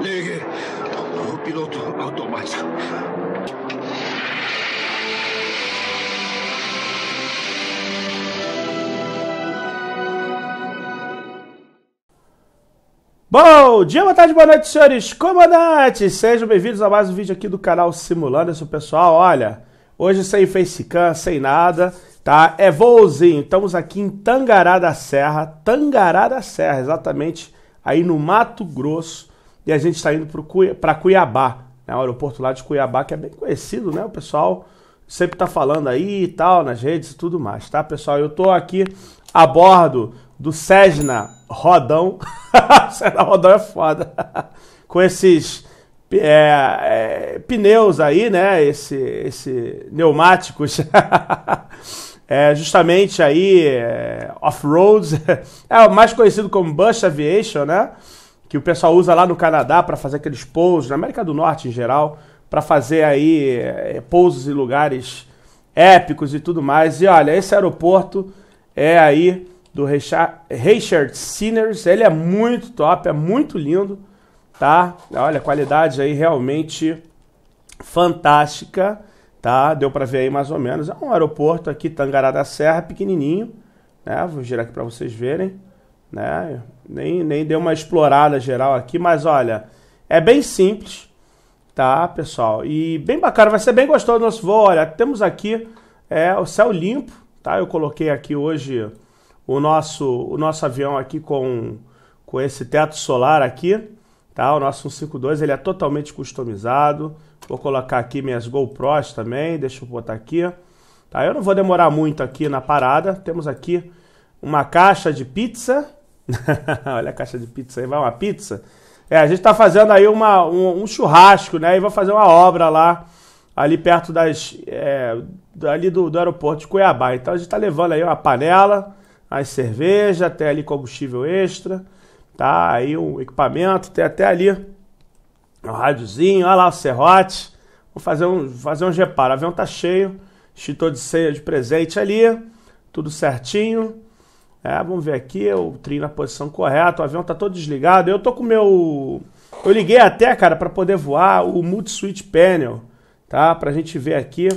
Ligue o piloto automático. Bom dia, boa tarde, boa noite, senhores comandantes! Sejam bem-vindos a mais um vídeo aqui do canal Simulando isso, pessoal. Olha, hoje sem facecam, sem nada, tá? É voozinho. Estamos aqui em Tangará da Serra, Tangará da Serra, exatamente aí no Mato Grosso. E a gente está indo para Cuiabá, né? o aeroporto lá de Cuiabá, que é bem conhecido, né? O pessoal sempre tá falando aí e tal, nas redes e tudo mais, tá, pessoal? Eu tô aqui a bordo do Cessna Rodão. Cessna Rodão é foda. Com esses é, é, pneus aí, né? Esse, esse pneumáticos. é, justamente aí é, off-road. É o mais conhecido como Bush Aviation, né? Que o pessoal usa lá no Canadá para fazer aqueles pousos, na América do Norte em geral, para fazer aí é, pousos em lugares épicos e tudo mais. E olha, esse aeroporto é aí do Richard Sinners. Ele é muito top, é muito lindo, tá? Olha, qualidade aí realmente fantástica, tá? Deu para ver aí mais ou menos. É um aeroporto aqui, Tangará da Serra, pequenininho, né? Vou girar aqui para vocês verem, né? Nem, nem deu uma explorada geral aqui, mas olha, é bem simples, tá, pessoal? E bem bacana, vai ser bem gostoso o nosso voo. Olha, temos aqui é, o céu limpo, tá? Eu coloquei aqui hoje o nosso, o nosso avião aqui com, com esse teto solar aqui, tá? O nosso 152, ele é totalmente customizado. Vou colocar aqui minhas GoPros também, deixa eu botar aqui. Tá? Eu não vou demorar muito aqui na parada. Temos aqui uma caixa de pizza. Olha a caixa de pizza aí, vai uma pizza. É, a gente está fazendo aí uma, um, um, churrasco, né? E vai fazer uma obra lá, ali perto das. É, ali do, do aeroporto de Cuiabá. Então a gente está levando aí uma panela, as cerveja, até ali combustível extra, tá? Aí o equipamento, tem até ali o rádiozinho, olha lá o serrote. Vou fazer um, fazer um reparo. O avião tá cheio, extintor de ceia de presente ali, tudo certinho. É, vamos ver aqui, o trio na posição correta, o avião tá todo desligado. Eu tô com o meu. Eu liguei até, cara, para poder voar o multi-switch panel, tá? Pra gente ver aqui.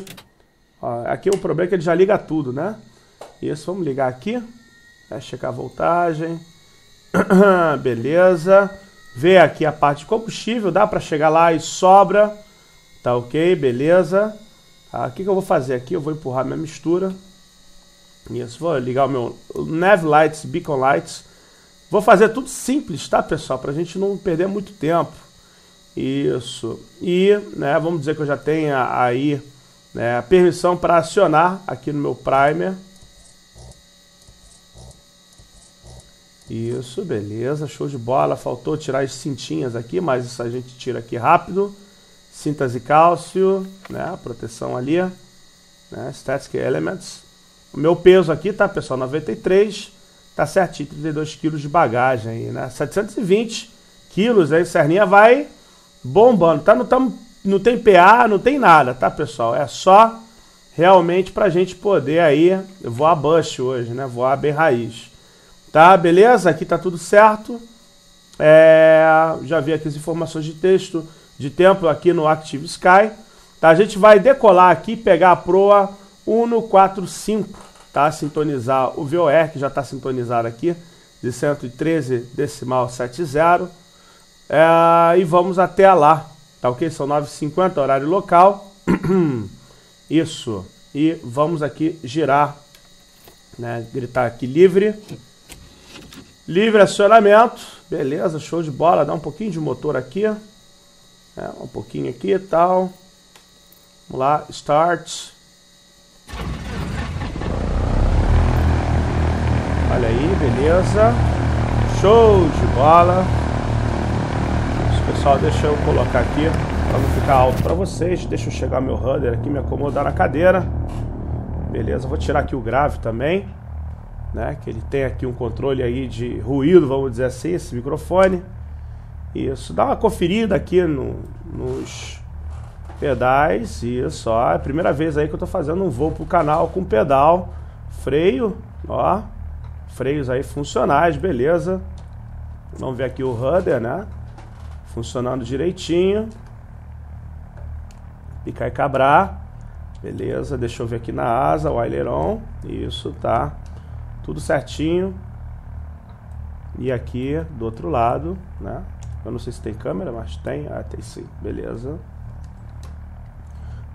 Ó, aqui o problema é que ele já liga tudo, né? Isso, vamos ligar aqui. É, checar a voltagem. Beleza. Ver aqui a parte de combustível. Dá para chegar lá e sobra. Tá ok, beleza. Tá, o que, que eu vou fazer aqui? Eu vou empurrar minha mistura. Isso, vou ligar o meu Nav Lights, Beacon Lights. Vou fazer tudo simples, tá, pessoal? Pra gente não perder muito tempo. Isso. E, né, vamos dizer que eu já tenha aí né, a permissão para acionar aqui no meu primer. Isso, beleza, show de bola. Faltou tirar as cintinhas aqui, mas isso a gente tira aqui rápido. Cintas e cálcio, né? Proteção ali, né? Static Elements. O meu peso aqui, tá, pessoal? 93, tá certinho, 32 quilos de bagagem aí, né? 720 quilos aí, Serninha vai bombando, tá? Não, tamo, não tem PA, não tem nada, tá, pessoal? É só realmente pra gente poder aí voar bush hoje, né? Voar bem raiz. Tá, beleza? Aqui tá tudo certo. É, já vi aqui as informações de texto de tempo aqui no Active Sky. Tá, a gente vai decolar aqui, pegar a proa 145, tá? Sintonizar o VOR, que já está sintonizado aqui, de 113 decimal 70. É, e vamos até lá, tá ok? São 9h50, horário local. Isso. E vamos aqui girar, né? Gritar aqui livre. Livre acionamento, beleza, show de bola. Dá um pouquinho de motor aqui, é, um pouquinho aqui e tal. Vamos lá, start. Olha aí, beleza. Show de bola. Pessoal, deixa eu colocar aqui para não ficar alto para vocês. Deixa eu chegar meu rudder aqui, me acomodar na cadeira. Beleza, vou tirar aqui o grave também né? Que ele tem aqui um controle aí de ruído, vamos dizer assim, esse microfone. Isso, dá uma conferida aqui no, nos pedais, isso, ó, é a primeira vez aí que eu tô fazendo um voo pro canal com pedal, freio, ó, freios aí funcionais, beleza. Vamos ver aqui o rudder, né? funcionando direitinho. Picar e cabrar. Beleza, deixa eu ver aqui na asa, o aileron. Isso, tá. Tudo certinho. E aqui do outro lado, né? Eu não sei se tem câmera, mas tem. Ah, tem sim. Beleza.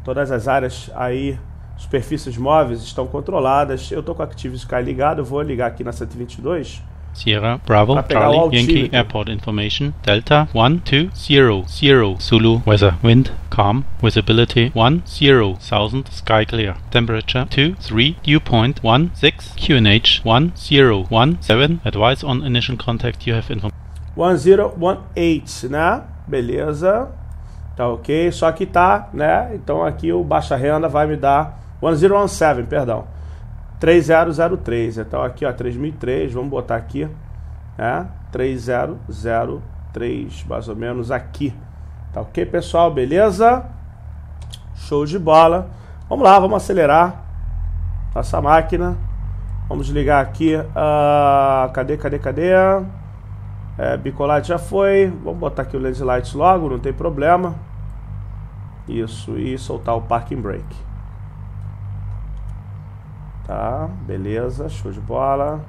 Todas as áreas aí, superfícies móveis estão controladas. Eu tô com o Active Sky ligado, vou ligar aqui na 122. Sierra, Bravo, Charlie. Yankee, Airport Information, Delta, 1, 2, 0, 0, Zulu, weather, wind, calm, visibility, 1, 0, 1000, sky clear, temperature, 2, 3, dew point, 1, 6, QNH, 1, 0, 1, 7, advise on initial contact, you have information. 1018, né? Beleza. Tá ok. Só que tá, né? Então aqui o baixa renda vai me dar 1017, perdão. 3003. Então aqui, ó, 3003, vamos botar aqui, né? 3003, mais ou menos aqui. Tá ok, pessoal? Beleza? Show de bola. Vamos lá, vamos acelerar nossa máquina. Vamos ligar aqui. ah, cadê, cadê, cadê? É, Bicolite já foi. Vamos botar aqui o Lens Lights logo, não tem problema. Isso, e soltar o Parking Brake. Tá, beleza, show de bola.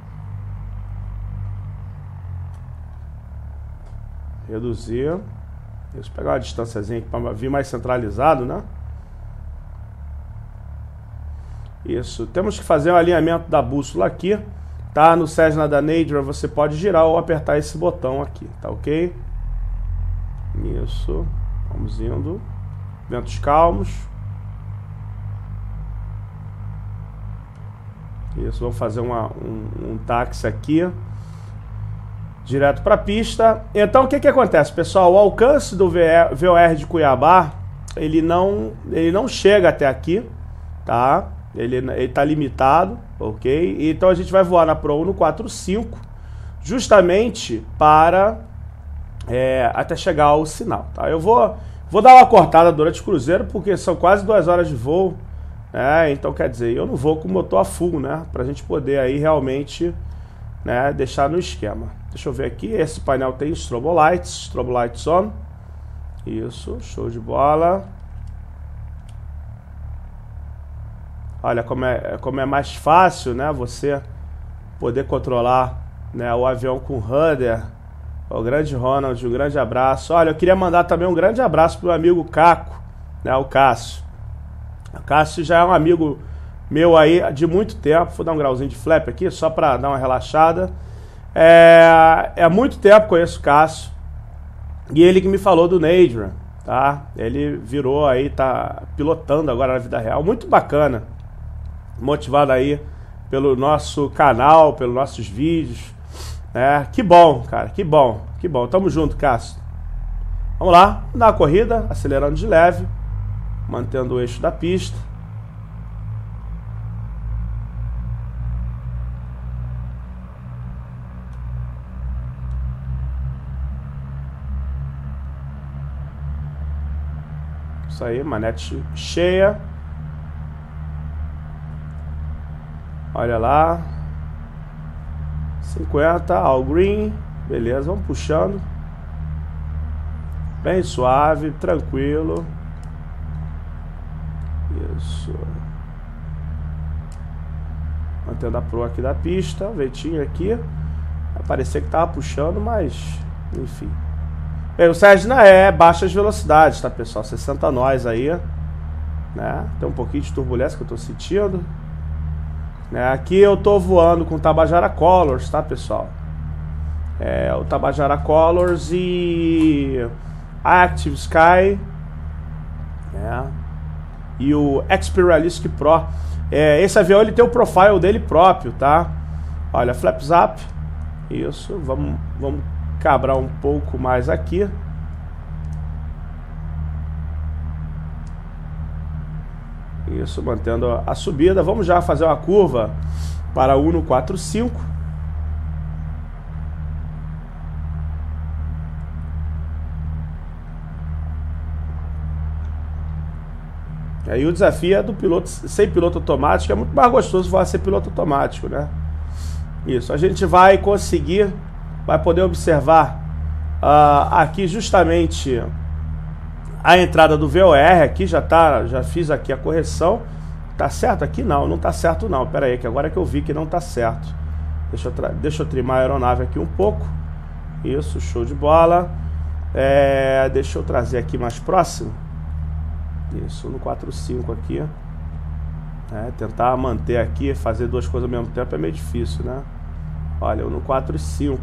Reduzir. Deixa eu pegar uma distânciazinha aqui para vir mais centralizado, né? Isso. Temos que fazer o alinhamento da bússola aqui. Tá? No Cessna da Nature você pode girar ou apertar esse botão aqui, tá ok? Isso. Vamos indo. Ventos calmos. Isso, vamos fazer uma, um, um táxi aqui. Direto para a pista. Então o que, que acontece, pessoal? O alcance do VOR de Cuiabá, ele não, ele não chega até aqui, tá? Ele está limitado, ok? Então a gente vai voar na Pro 145 justamente para é, até chegar ao sinal, tá? Eu vou, vou dar uma cortada durante o cruzeiro porque são quase duas horas de voo, né? Então quer dizer, eu não vou com o motor a full, né? Para a gente poder aí realmente né, deixar no esquema. Deixa eu ver aqui, esse painel tem strobe lights, strobe lights on. Isso, show de bola. Olha como é, como é mais fácil, né? Você poder controlar né, o avião com rudder. O grande Ronald, um grande abraço. Olha, eu queria mandar também um grande abraço pro amigo Caco, né? O Cássio. O Cássio já é um amigo meu aí de muito tempo. Vou dar um grauzinho de flap aqui, só para dar uma relaxada. É, é há muito tempo que conheço o Cássio. E ele que me falou do Nadra, tá? Ele virou aí, tá pilotando agora na vida real. Muito bacana. Motivado aí pelo nosso canal, pelos nossos vídeos. É, que bom, cara, que bom, que bom. Tamo junto, Cássio. Vamos lá, uma corrida, acelerando de leve, mantendo o eixo da pista. Isso aí, manete cheia. Olha lá. 50, all green. Beleza, vamos puxando. Bem suave, tranquilo. Isso. Mantendo a pro aqui da pista. Ventinho aqui. Vai parecer que tava puxando, mas enfim. Bem, o Cessna é baixas velocidades, tá pessoal? 60 nós aí, né? Tem um pouquinho de turbulência que eu tô sentindo. Né? Aqui eu tô voando com o Tabajara Colors, tá pessoal? É, o Tabajara Colors e Active Sky, né? E o Experialistic Pro. É, esse avião ele tem o profile dele próprio, tá? Olha, flaps up. Isso, vamos, vamos cabrar um pouco mais aqui. Isso, mantendo a subida. Vamos já fazer uma curva para 145. Aí o desafio é do piloto sem piloto automático, é muito mais gostoso voar sem piloto automático, né? Isso, a gente vai conseguir vai poder observar uh, aqui justamente a entrada do VOR, aqui já tá, já fiz aqui a correção. Tá certo aqui? Não, não tá certo não. Pera aí, que agora que eu vi que não tá certo. Deixa eu, deixa eu trimar a aeronave aqui um pouco. Isso, show de bola. É, deixa eu trazer aqui mais próximo. Isso, no 4.5 aqui. É, tentar manter aqui, fazer duas coisas ao mesmo tempo é meio difícil, né? Olha, eu no 4.5.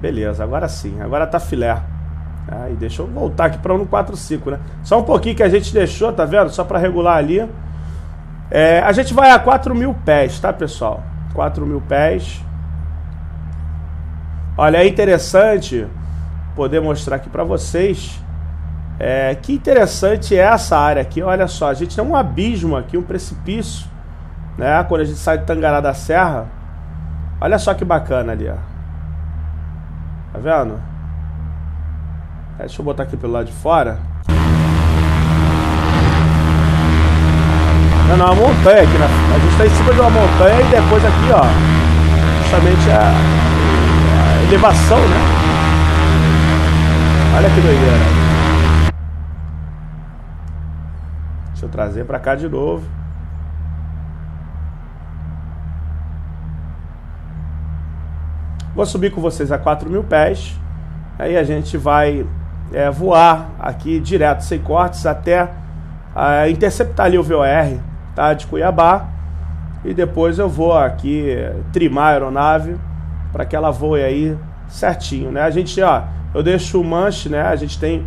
Beleza, agora sim, agora tá filé. Aí deixa eu voltar aqui para 145, né? Só um pouquinho que a gente deixou, tá vendo? Só para regular ali. É, a gente vai a 4 mil pés, tá, pessoal? 4 mil pés. Olha, é interessante poder mostrar aqui para vocês é, que interessante é essa área aqui. Olha só, a gente tem um abismo aqui, um precipício, né? Quando a gente sai de Tangará da Serra. Olha só que bacana ali, ó. Tá vendo? É, deixa eu botar aqui pelo lado de fora. Não, não, uma montanha aqui. Na... A gente está em cima de uma montanha e depois aqui, ó. Justamente a, a elevação, né? Olha que doideira. Deixa eu trazer para cá de novo. Vou subir com vocês a 4 mil pés. Aí a gente vai é, voar aqui direto, sem cortes, até é, interceptar ali o VOR tá, de Cuiabá. E depois eu vou aqui trimar a aeronave para que ela voe aí certinho, né? A gente, ó, eu deixo o manche, né? A gente tem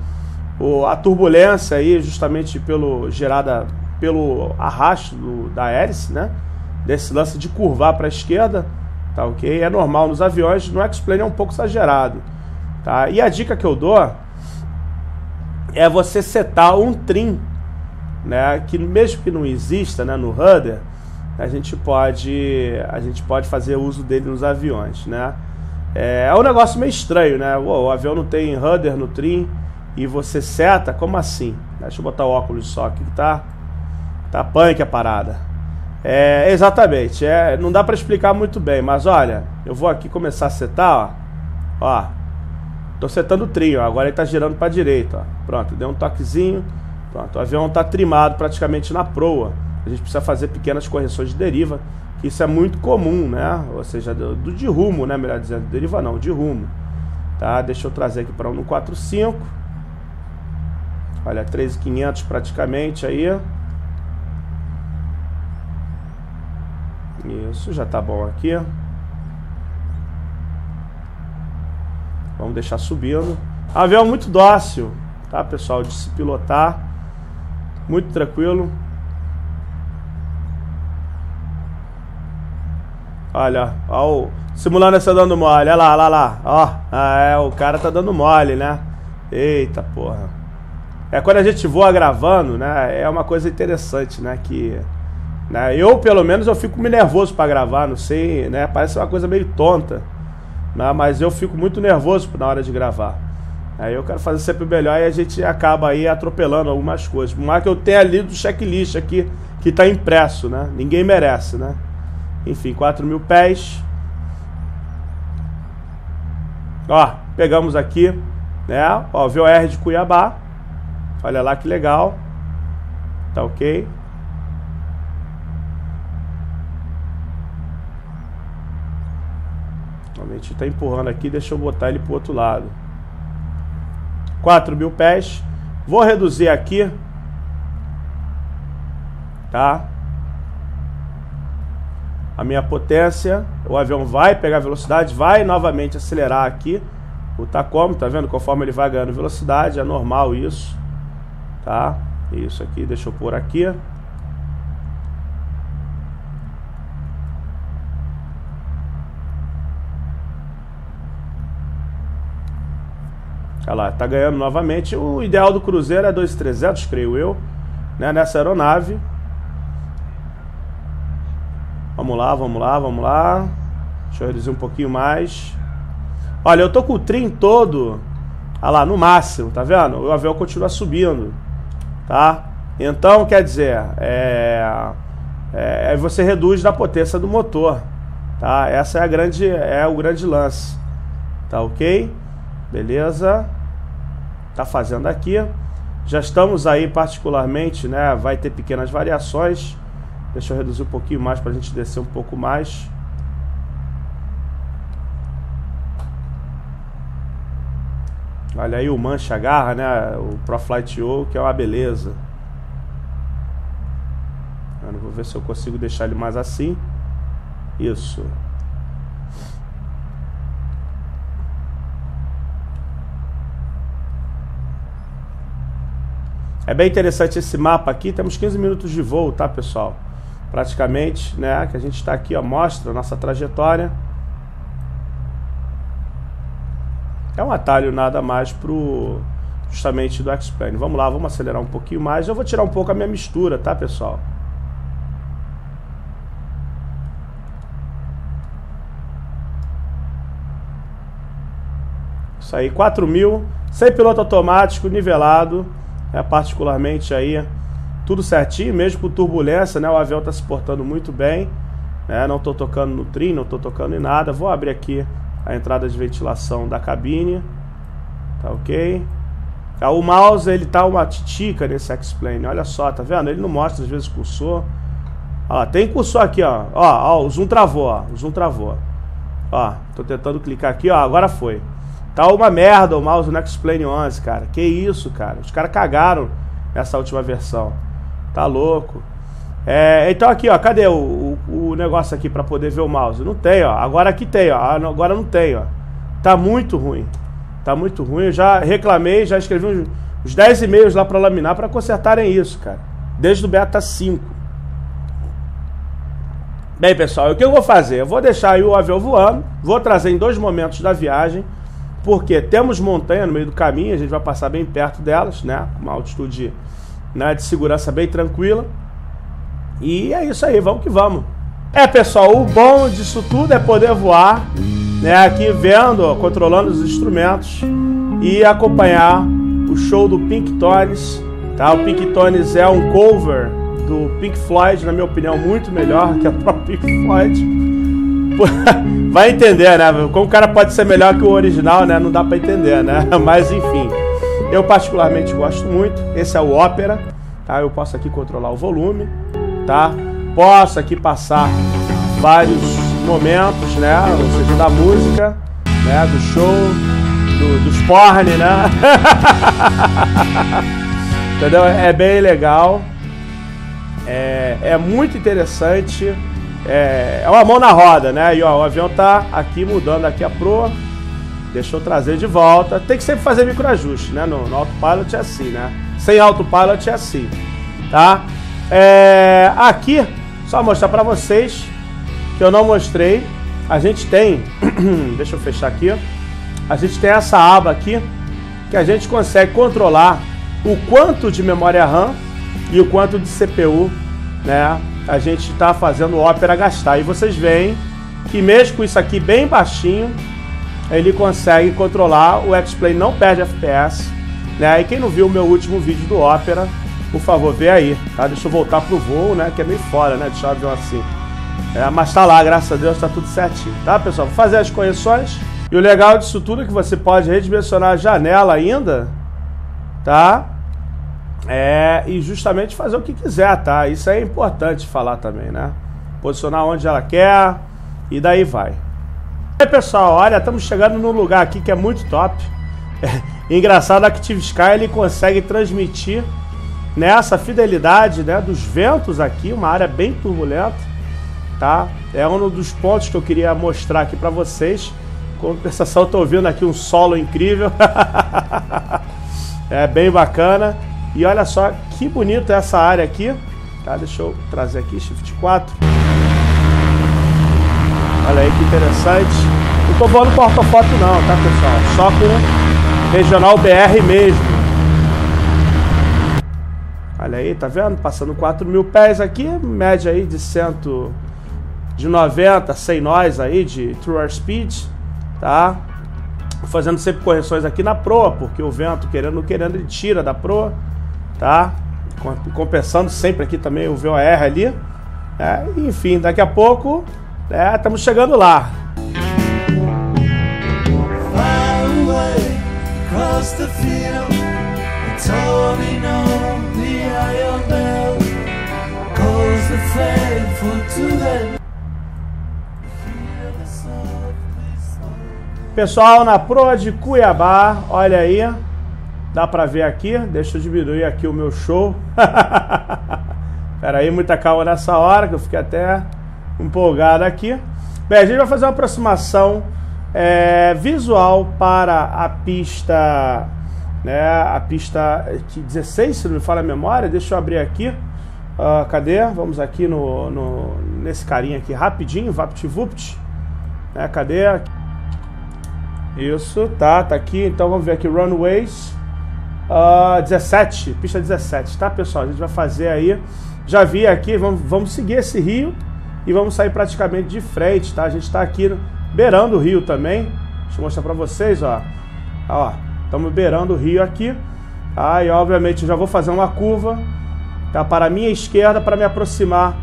o, a turbulência aí justamente pelo gerada pelo arrasto do, da hélice, né? Desse lance de curvar para a esquerda, tá ok? É normal nos aviões, no X-Plane é um pouco exagerado, tá? E a dica que eu dou é você setar um trim, né? Que mesmo que não exista, né? No rudder, a gente pode a gente pode fazer uso dele nos aviões, né? É, é um negócio meio estranho, né? Uou, o avião não tem rudder no trim e você seta, como assim? Deixa eu botar o óculos só aqui que tá tá punk a parada. É, exatamente, é, não dá para explicar muito bem, mas olha, eu vou aqui começar a setar, ó. Ó, Tô setando o trio, agora ele tá girando para direita, ó. Pronto, deu um toquezinho. Pronto, o avião tá trimado praticamente na proa. A gente precisa fazer pequenas correções de deriva, que isso é muito comum, né? Ou seja, do, do de rumo, né, melhor dizendo, deriva não, de rumo. Tá? Deixa eu trazer aqui para 145. Olha, 13.500 praticamente aí. Isso, já tá bom aqui. Vamos deixar subindo. Avião muito dócil, tá, pessoal? De se pilotar. Muito tranquilo. Olha, ó, simulando essa dando mole. Olha lá, olha lá. Ó, ah, é, o cara tá dando mole, né? Eita porra. É quando a gente voa gravando, né? É uma coisa interessante, né? Que. Né, eu, pelo menos, eu fico me nervoso para gravar, não sei, né? Parece uma coisa meio tonta. Né? Mas eu fico muito nervoso na hora de gravar. Aí eu quero fazer sempre melhor e a gente acaba aí atropelando algumas coisas. Por mais que eu tenha lido o checklist aqui que está impresso, né? Ninguém merece, né? Enfim, 4 mil pés. Ó, pegamos aqui, né? Ó, VOR de Cuiabá. Olha lá que legal. Tá ok? Normalmente está empurrando aqui, deixa eu botar ele para o outro lado. 4 mil pés. Vou reduzir aqui. Tá? A minha potência. O avião vai pegar velocidade, vai novamente acelerar aqui. O tacômetro, tá vendo? Conforme ele vai ganhando velocidade, é normal isso. Tá? Isso aqui, deixa eu pôr aqui. Olha lá, tá ganhando novamente. O ideal do Cruzeiro é 2.300, creio eu, né, nessa aeronave. Vamos lá, vamos lá, vamos lá. Deixa eu reduzir um pouquinho mais. Olha, eu tô com o trim todo, olha lá, no máximo, tá vendo? O avião continua subindo, tá? Então, quer dizer, é, é, você reduz da potência do motor, tá? Essa é a grande, é o grande lance, tá ok? Beleza? Tá fazendo aqui. Já estamos aí particularmente, né? Vai ter pequenas variações. Deixa eu reduzir um pouquinho mais para a gente descer um pouco mais. Olha aí o mancha garra, né? O ProFlight O, que é uma beleza. Eu vou ver se eu consigo deixar ele mais assim. Isso. É bem interessante esse mapa aqui. Temos 15 minutos de voo, tá, pessoal? Praticamente, né? Que a gente está aqui, ó, mostra a nossa trajetória. É um atalho nada mais pro justamente do X-Plane. Vamos lá, vamos acelerar um pouquinho mais. Eu vou tirar um pouco a minha mistura, tá, pessoal? Isso aí, 4 mil, sem piloto automático, nivelado, é particularmente aí tudo certinho, mesmo com turbulência, né? O avião está se portando muito bem, né? Não estou tocando no trim, não estou tocando em nada. Vou abrir aqui a entrada de ventilação da cabine, tá ok? Ah, o mouse ele tá uma titica nesse X-Plane, olha só, tá vendo? Ele não mostra às vezes cursor. Olha tem cursor aqui, ó. Ó, ó, o zoom travou, ó. O zoom travou. Ó, tô tentando clicar aqui, ó. Agora foi. Tá uma merda o mouse no X-Plane 11, cara. Que isso, cara. Os caras cagaram nessa última versão. Tá louco. É, então aqui, ó, cadê o, o, o negócio aqui para poder ver o mouse? Não tem, ó. Agora aqui tem, ó. Ah, agora não tem, ó. Tá muito ruim. Tá muito ruim. Eu já reclamei, já escrevi uns, uns 10 e-mails lá para laminar para consertarem isso, cara. Desde o beta 5. Bem, pessoal, o que eu vou fazer? Eu vou deixar o avião voando, vou trazer em dois momentos da viagem porque temos montanha no meio do caminho, a gente vai passar bem perto delas, né? Uma altitude né, de segurança bem tranquila. E é isso aí, vamos que vamos. É, pessoal, o bom disso tudo é poder voar, né? Aqui vendo, controlando os instrumentos e acompanhar o show do Pink Tones. Tá? O Pink Tones é um cover do Pink Floyd, na minha opinião, muito melhor que o próprio Pink Floyd. Vai entender, né? Como o cara pode ser melhor que o original, né? Não dá para entender, né? Mas enfim, eu particularmente gosto muito. Esse é o Opera, tá? Eu posso aqui controlar o volume, tá? Posso aqui passar vários momentos, né? Ou seja, da música, né? Do show, do, dos porn, né? Entendeu? É bem legal. É, é muito interessante é, é uma mão na roda, né? E ó, o avião tá aqui mudando aqui a proa. Deixa eu trazer de volta. Tem que sempre fazer microajuste, né? No, no autopilot é assim, né? Sem autopilot é assim, tá? É, aqui, só mostrar para vocês que eu não mostrei. A gente tem, deixa eu fechar aqui. A gente tem essa aba aqui que a gente consegue controlar o quanto de memória RAM e o quanto de CPU, né? A gente está fazendo o Opera gastar. E vocês veem que mesmo com isso aqui bem baixinho, ele consegue controlar, o X-Play não perde FPS. Né? E quem não viu o meu último vídeo do Opera, por favor, vê aí. Tá? Deixa eu voltar pro voo, né? Que é meio fora, né? Deixar o avião assim. É, mas tá lá, graças a Deus, tá tudo certinho. Tá, pessoal? Vou fazer as correções. E o legal disso tudo é que você pode redimensionar a janela ainda, tá? É, e justamente fazer o que quiser, tá? Isso é importante falar também, né? Posicionar onde ela quer e daí vai. E aí, pessoal, olha, estamos chegando num lugar aqui que é muito top. É, engraçado, a Active Sky ele consegue transmitir nessa fidelidade né, dos ventos aqui, uma área bem turbulenta, tá? É um dos pontos que eu queria mostrar aqui para vocês. Compensação, estou ouvindo aqui um solo incrível. é bem bacana. E olha só que bonita essa área aqui. Tá, deixa eu trazer aqui, Shift 4. Olha aí que interessante. Não tô voando com ortofoto não, tá pessoal? Só com regional BR mesmo. Olha aí, tá vendo? Passando 4 mil pés aqui, média aí de cento... De 90, 100 nós aí de True Air Speed, tá? Fazendo sempre correções aqui na proa, porque o vento, querendo querendo, ele tira da proa tá? Compensando sempre aqui também o VOR ali. É, enfim, daqui a pouco é, estamos chegando lá. Pessoal, na proa de Cuiabá, olha aí. Dá pra ver aqui. Deixa eu diminuir aqui o meu show. Pera aí, muita calma nessa hora, que eu fiquei até empolgado aqui. Bem, a gente vai fazer uma aproximação é, visual para a pista, né, a pista que 16, se não me falha a memória. Deixa eu abrir aqui. Ah, cadê? Vamos aqui no, no- nesse carinha aqui rapidinho, VaptVupt. Né, cadê? Isso, tá, tá aqui. Então vamos ver aqui, runways. Ah, 17, pista 17, tá, pessoal? A gente vai fazer aí. Já vi aqui, vamos, vamos seguir esse rio e vamos sair praticamente de frente, tá? A gente tá aqui beirando o rio também. Deixa eu mostrar pra vocês, ó. Ó, estamos beirando o rio aqui. Tá? E obviamente eu já vou fazer uma curva tá? para a minha esquerda para me aproximar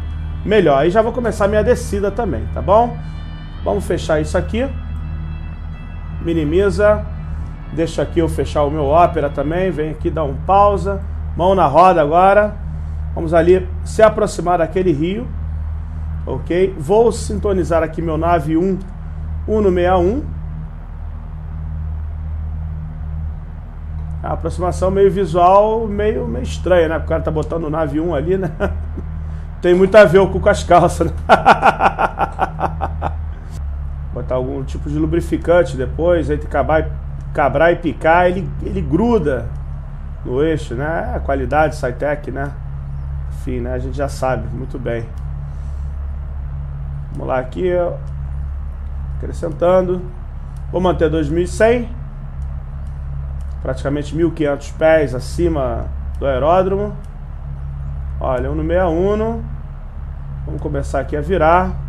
melhor. E já vou começar a minha descida também, tá bom? Vamos fechar isso aqui. Minimiza. Deixa aqui eu fechar o meu ópera também. Vem aqui dar um pausa. Mão na roda agora. Vamos ali se aproximar daquele rio. Ok? Vou sintonizar aqui meu nave 1 161. A aproximação meio visual, meio, meio estranha, né? Porque o cara tá botando nave 1 ali, né? Tem muito a ver com as calças, né? Botar algum tipo de lubrificante depois, entre acabar, e- cabrar e picar, ele, ele gruda no eixo, né? É qualidade, SciTech, né? Enfim, né? A gente já sabe muito bem. Vamos lá aqui, acrescentando. Vou manter 2100 praticamente 1.500 pés acima do aeródromo. Olha, um no 61. Vamos começar aqui a virar.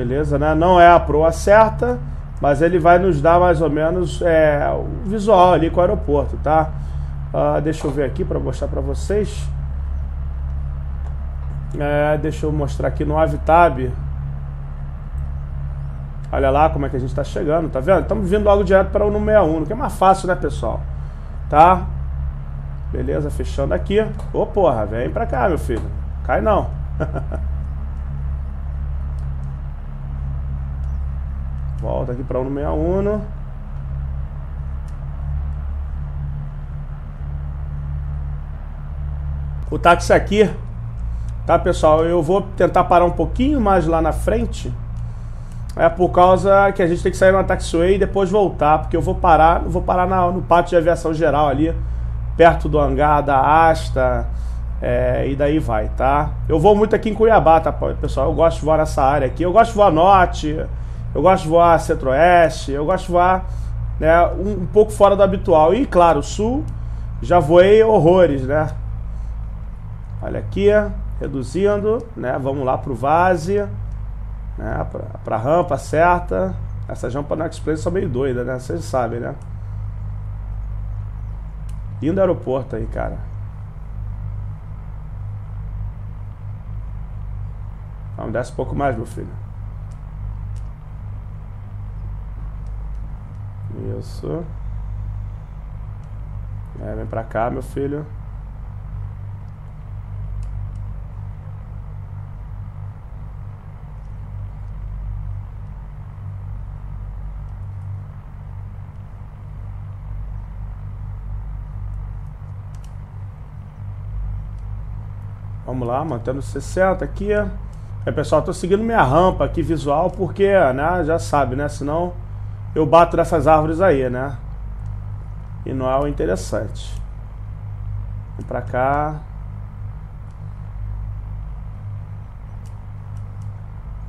Beleza, né? Não é a proa certa, mas ele vai nos dar mais ou menos é, o visual ali com o aeroporto, tá? Ah, deixa eu ver aqui para mostrar para vocês. É, deixa eu mostrar aqui no Avitab. Olha lá como é que a gente está chegando, tá vendo? Estamos vindo logo direto para o 161, que é mais fácil, né, pessoal? Tá? Beleza, fechando aqui. Ô, porra, vem pra cá, meu filho. Cai não. Volta aqui para o 161. O táxi aqui, tá pessoal? Eu vou tentar parar um pouquinho mais lá na frente. É por causa que a gente tem que sair na taxiway e depois voltar, porque eu vou parar, vou parar na- no pátio de aviação geral ali, perto do hangar da Asta, é, e daí vai, tá? Eu vou muito aqui em Cuiabá, tá, pessoal? Eu gosto de voar nessa área aqui. Eu gosto de voar norte, eu gosto de voar centro-oeste, eu gosto de voar né, um, um pouco fora do habitual. E, claro, sul, já voei horrores, né? Olha aqui, reduzindo, né? Vamos lá pro vase, né? Pra, pra rampa certa. Essas rampas no Express são meio doidas, né? Vocês sabem, né? Lindo aeroporto aí, cara. Vamos, desce um pouco mais, meu filho. Isso. É, vem pra cá, meu filho. Vamos lá, mantendo 60 aqui. É, pessoal, tô seguindo minha rampa aqui visual porque, né, já sabe, né, senão eu bato nessas árvores aí, né? E não é o interessante. Vem pra cá.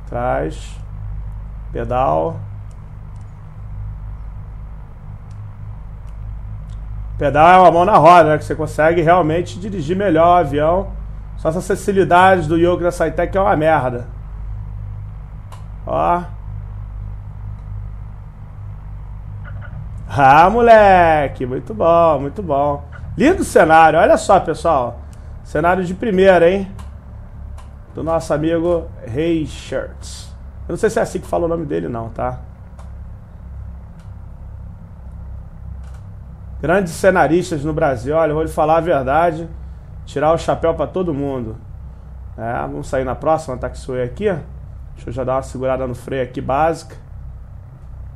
Trás. Pedal. Pedal é uma mão na roda, né? Que você consegue realmente dirigir melhor o avião. Só essa acessibilidade do Yoga da Saitec é uma merda. Ó. Ah, moleque! Muito bom, muito bom. Lindo cenário, olha só, pessoal. Cenário de primeira, hein? Do nosso amigo Ray Shirts. Eu não sei se é assim que fala o nome dele, não, tá? Grandes cenaristas no Brasil. Olha, eu vou lhe falar a verdade. Tirar o chapéu para todo mundo. É, vamos sair na próxima taxiway aqui. Deixa eu já dar uma segurada no freio aqui básica.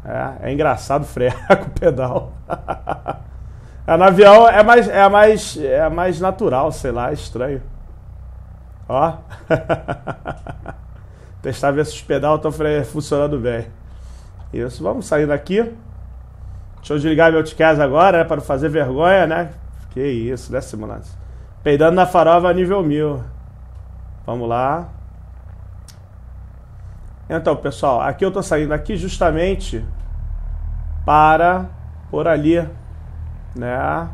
É, é engraçado frear com o pedal. é, no avião é mais, é, mais, é mais natural, sei lá, é estranho. Ó. Testar ver se os pedal estão funcionando bem. Isso, vamos sair daqui. Deixa eu desligar meu TCAS agora, né, para fazer vergonha, né? Que isso, né, simulante? Peidando na farofa nível 1000. Vamos lá. Então, pessoal, aqui eu tô saindo aqui justamente para por ali, né?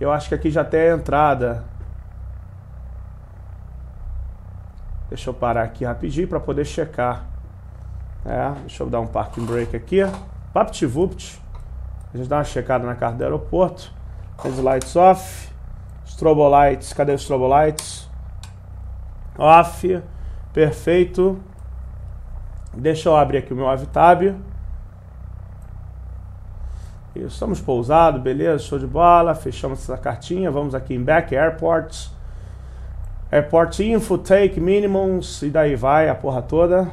Eu acho que aqui já tem a entrada. Deixa eu parar aqui rapidinho para poder checar. É, deixa eu dar um parking break aqui. VaptVupt. A gente dá uma checada na carta do aeroporto. As lights off. Strobo lights. Cadê os strobo lights? Off. Perfeito. Deixa eu abrir aqui o meu AvTab. Estamos pousados, beleza, show de bola. Fechamos essa cartinha. Vamos aqui em Back Airports. Airport Info, Take Minimums e daí vai a porra toda.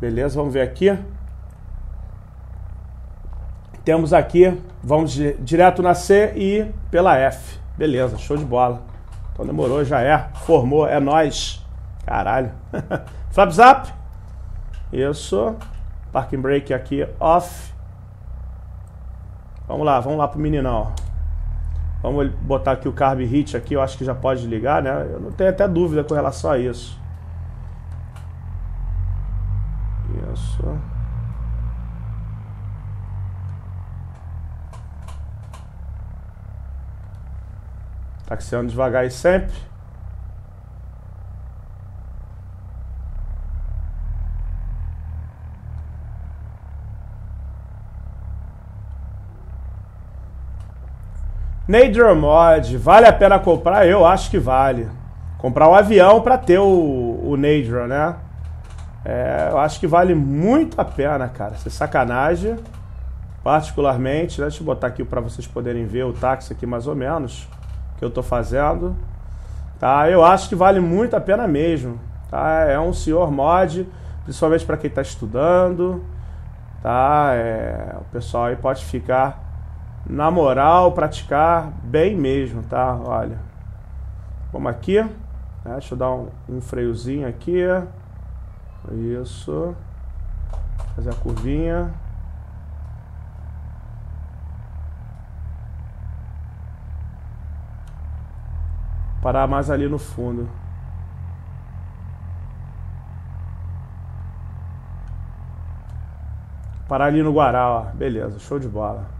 Beleza, vamos ver aqui. Temos aqui, vamos direto na C e pela F. Beleza, show de bola. Então demorou, já é. Formou, é nós. Caralho. Flaps up. Isso. Parking brake aqui off. Vamos lá, vamos lá pro meninão. Vamos botar aqui o carb hit aqui, eu acho que já pode ligar, né? Eu não tenho até dúvida com relação a isso. Isso. Taxiando devagar e sempre. Nader Mod, vale a pena comprar? Eu acho que vale. Comprar um avião para ter o, o Nader, né? É, eu acho que vale muito a pena, cara. Sem sacanagem. Particularmente, deixa eu botar aqui para vocês poderem ver o táxi aqui mais ou menos que eu tô fazendo. Tá? Eu acho que vale muito a pena mesmo. Tá? É um senhor mod, principalmente para quem está estudando. Tá? É, o pessoal aí pode ficar na moral, praticar bem mesmo, tá? Olha. Vamos aqui. Né? Deixa eu dar um, um freiozinho aqui. Isso. Fazer a curvinha. Parar mais ali no fundo. Parar ali no Guará, ó. Beleza, show de bola.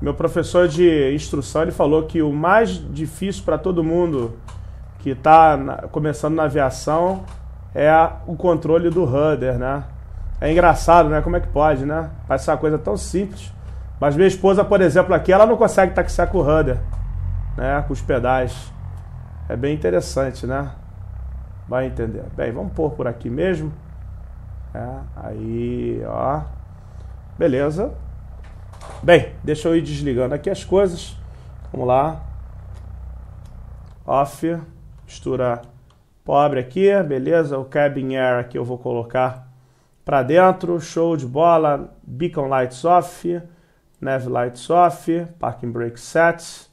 Meu professor de instrução ele falou que o mais difícil para todo mundo que está começando na aviação é a, o controle do rudder, né? É engraçado, né? Como é que pode, né? Parece uma coisa tão simples. Mas minha esposa, por exemplo, aqui, ela não consegue taxiar com o rudder, né? Com os pedais. É bem interessante, né? Vai entender. Bem, vamos pôr por aqui mesmo. É, aí, ó. Beleza. Bem, deixa eu ir desligando aqui as coisas. Vamos lá. Off. Mistura pobre aqui, beleza? O cabin air aqui eu vou colocar para dentro. Show de bola. Beacon lights off. Nav lights off. Parking brake set.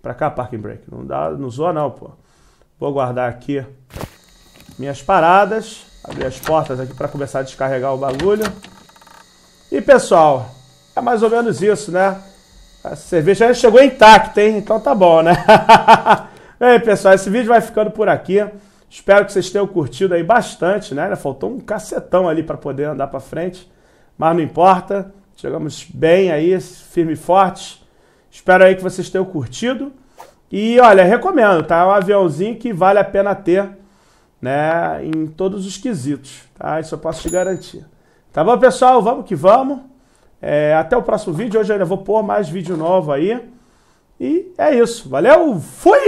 Para cá, parking brake. Não dá, não zoa não, pô. Vou guardar aqui minhas paradas. Abrir as portas aqui para começar a descarregar o bagulho. E pessoal, É mais ou menos isso, né? A cerveja já chegou intacta, hein? Então tá bom, né? Bem, pessoal, esse vídeo vai ficando por aqui. Espero que vocês tenham curtido aí bastante, né? Faltou um cacetão ali para poder andar para frente, mas não importa. Chegamos bem aí, firme e forte. Espero aí que vocês tenham curtido. E olha, recomendo, tá? É um aviãozinho que vale a pena ter, né? Em todos os quesitos, tá? Isso eu posso te garantir. Tá bom, pessoal? Vamos que vamos. É, até o próximo vídeo. Hoje eu ainda vou pôr mais vídeo novo aí. E é isso. Valeu! Fui!